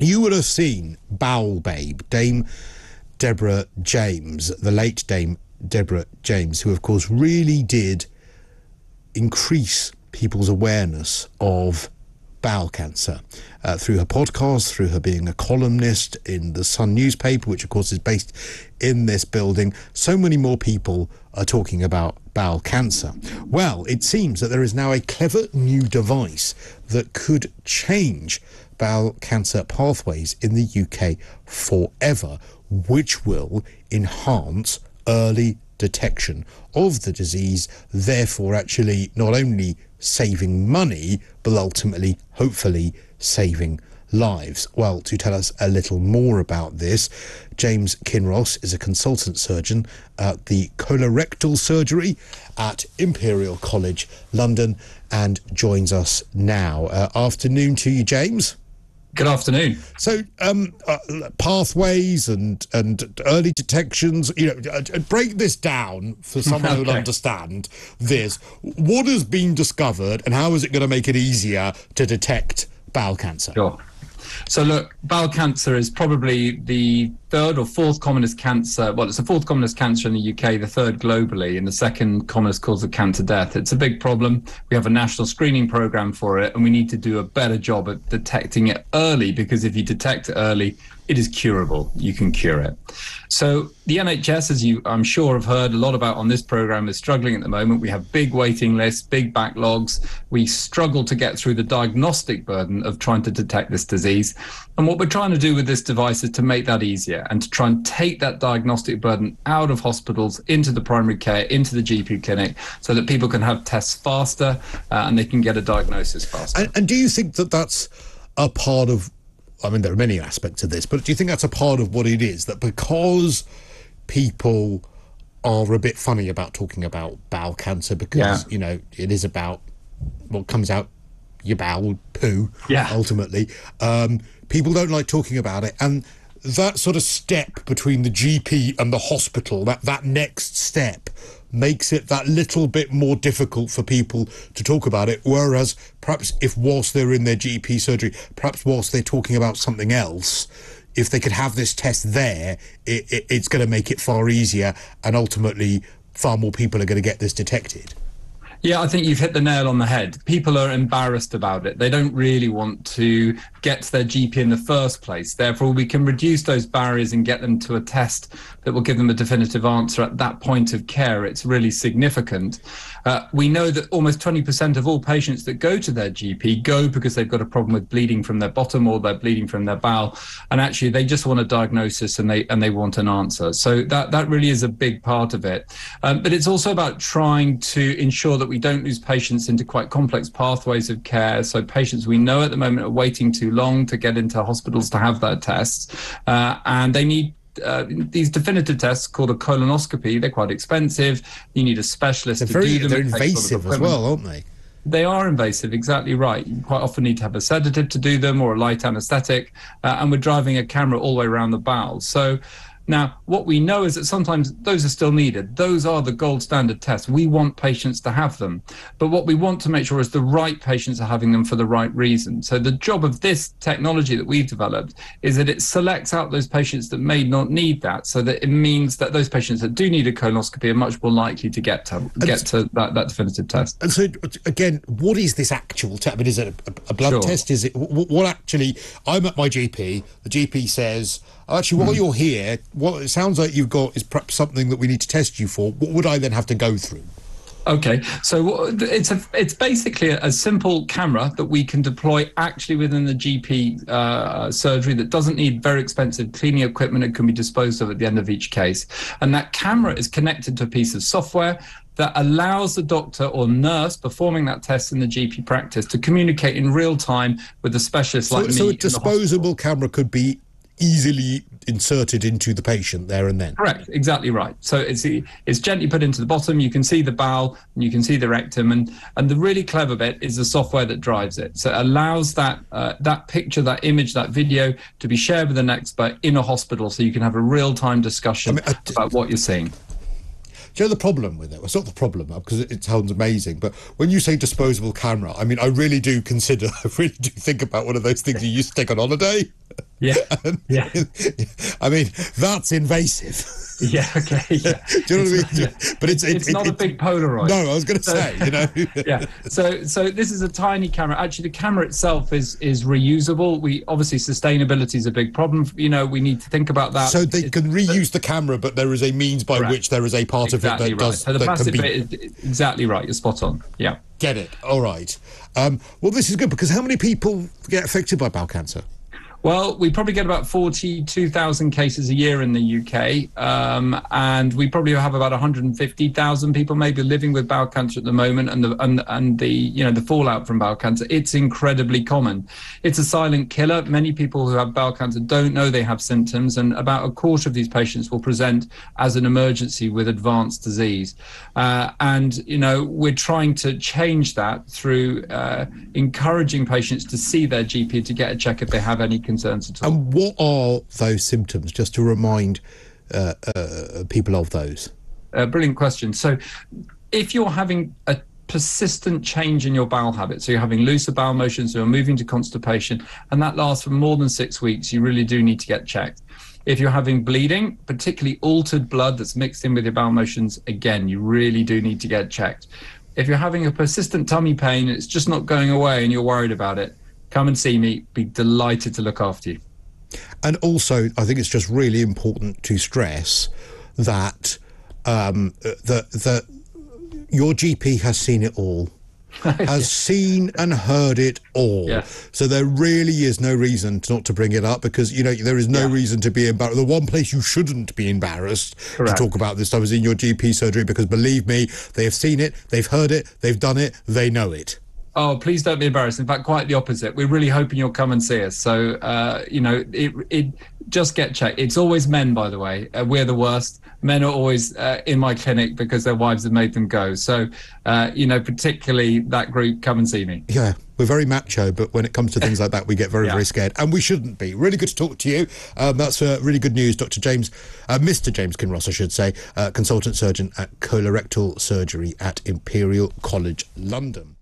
you would have seen Bowel Babe, Dame Deborah James, the late Dame Deborah James, who, of course, really did increase people's awareness of bowel cancer uh, through her podcast, through her being a columnist in the Sun newspaper, which, of course, is based in this building. So many more people are talking about bowel cancer. Well, it seems that there is now a clever new device that could change bowel cancer pathways in the UK forever, which will enhance early detection of the disease, therefore, actually not only saving money, but ultimately, hopefully, saving lives. Well, to tell us a little more about this, James Kinross is a consultant surgeon at the colorectal surgery at Imperial College London and joins us now. Uh, afternoon to you, James. Good afternoon. So, um, uh, pathways and and early detections. You know, uh, break this down for someone okay. who'll understand this. What has been discovered, and how is it going to make it easier to detect bowel cancer? Sure. So, look, bowel cancer is probably the third or fourth commonest cancer. Well, it's the fourth commonest cancer in the UK, the third globally, and the second commonest cause of cancer death. It's a big problem. We have a national screening program for it, and we need to do a better job at detecting it early because if you detect it early, it is curable. You can cure it. So the NHS, as you I'm sure have heard a lot about on this program, is struggling at the moment. We have big waiting lists, big backlogs. We struggle to get through the diagnostic burden of trying to detect this disease. And what we're trying to do with this device is to make that easier and to try and take that diagnostic burden out of hospitals into the primary care, into the GP clinic, so that people can have tests faster uh, and they can get a diagnosis faster. And, and do you think that that's a part of I mean, there are many aspects of this, but do you think that's a part of what it is? That because people are a bit funny about talking about bowel cancer because, yeah. you know, it is about what comes out your bowel poo, yeah. ultimately. Um, people don't like talking about it. And that sort of step between the GP and the hospital, that, that next step, makes it that little bit more difficult for people to talk about it. Whereas perhaps if whilst they're in their GP surgery, perhaps whilst they're talking about something else, if they could have this test there, it, it, it's going to make it far easier and ultimately far more people are going to get this detected. Yeah, I think you've hit the nail on the head. People are embarrassed about it. They don't really want to get to their GP in the first place. Therefore, we can reduce those barriers and get them to a test that will give them a definitive answer at that point of care. It's really significant. Uh, we know that almost 20% of all patients that go to their GP go because they've got a problem with bleeding from their bottom or they're bleeding from their bowel, and actually they just want a diagnosis and they and they want an answer. So that that really is a big part of it. Um, but it's also about trying to ensure that we don't lose patients into quite complex pathways of care. So patients we know at the moment are waiting too long to get into hospitals to have their tests, uh, and they need uh, these definitive tests called a colonoscopy. They're quite expensive. You need a specialist they're to very, do them. They're invasive as well, aren't they? They are invasive, exactly right. You quite often need to have a sedative to do them or a light anesthetic, uh, and we're driving a camera all the way around the bowel. So now, what we know is that sometimes those are still needed. Those are the gold standard tests. We want patients to have them. But what we want to make sure is the right patients are having them for the right reason. So the job of this technology that we've developed is that it selects out those patients that may not need that. So that it means that those patients that do need a colonoscopy are much more likely to get to get to that, that definitive test. And so again, what is this actual test? I mean, is it a, a blood sure. test? Is it what actually I'm at my GP, the GP says Actually, while mm. you're here, what it sounds like you've got is perhaps something that we need to test you for. What would I then have to go through? Okay, so it's a it's basically a, simple camera that we can deploy actually within the GP uh, surgery that doesn't need very expensive cleaning equipment. It can be disposed of at the end of each case, and that camera is connected to a piece of software that allows the doctor or nurse performing that test in the GP practice to communicate in real time with a specialist so, like me. So a disposable camera could be easily inserted into the patient there and then. Correct, exactly right. So it's it's gently put into the bottom. You can see the bowel and you can see the rectum, and and the really clever bit is the software that drives it. So it allows that uh, that picture, that image, that video to be shared with an expert in a hospital, so you can have a real time discussion I mean, about what you're seeing. Do you know the problem with it? Well, it's not the problem because it, it sounds amazing, but when you say disposable camera, I mean, I really do consider, I really do think about one of those things you used to take on holiday. Yeah. yeah. I mean, that's invasive. Yeah. Okay. Yeah. Do you know what I mean? Yeah. But it's It's it- not it- a big Polaroid. No, I was going to So- say, you know. yeah. So so this is a tiny camera. Actually, the camera itself is is reusable. We obviously sustainability is a big problem. You know, we need to think about that. So they It's- can reuse the camera, but there is a means by which there is a part exactly of it that right. does So the that can plastic be bit is exactly right. You're spot on. Yeah. get it. All right. Um, well, this is good because how many people get affected by bowel cancer? Well, we probably get about 42,000 cases a year in the UK, um, and we probably have about 150,000 people maybe living with bowel cancer at the moment, and the and, and the you know the fallout from bowel cancer. It's incredibly common. It's a silent killer. Many people who have bowel cancer don't know they have symptoms, and about a quarter of these patients will present as an emergency with advanced disease. Uh, and you know we're trying to change that through uh, encouraging patients to see their GP to get a check if they have any concerns at all. And what are those symptoms? Just to remind uh, uh, people of those. Uh, brilliant question. So, if you're having a persistent change in your bowel habit, so you're having looser bowel motions, you're moving to constipation, and that lasts for more than six weeks, you really do need to get checked. If you're having bleeding, particularly altered blood that's mixed in with your bowel motions, again, you really do need to get checked. If you're having a persistent tummy pain, it's just not going away and you're worried about it, come and see me. Be delighted to look after you. And also, I think it's just really important to stress that um, that that your GP has seen it all, has seen and heard it all. Yes. So there really is no reason not to bring it up because you know there is no Yeah. reason to be embarrassed. The one place you shouldn't be embarrassed Correct. to talk about this stuff is in your GP surgery because believe me, they have seen it, they've heard it, they've done it, they know it. Oh, please don't be embarrassed. In fact, quite the opposite. We're really hoping you'll come and see us. So, uh, you know, it, it just get checked. It's always men, by the way. Uh, we're the worst. Men are always uh, in my clinic because their wives have made them go. So, uh, you know, particularly that group, come and see me. Yeah, we're very macho, but when it comes to things like that, we get very, Yeah. very scared, and we shouldn't be. Really good to talk to you. Um, that's uh, really good news, Dr. James, uh, Mr. James Kinross, I should say, uh, consultant surgeon at colorectal surgery at Imperial College London.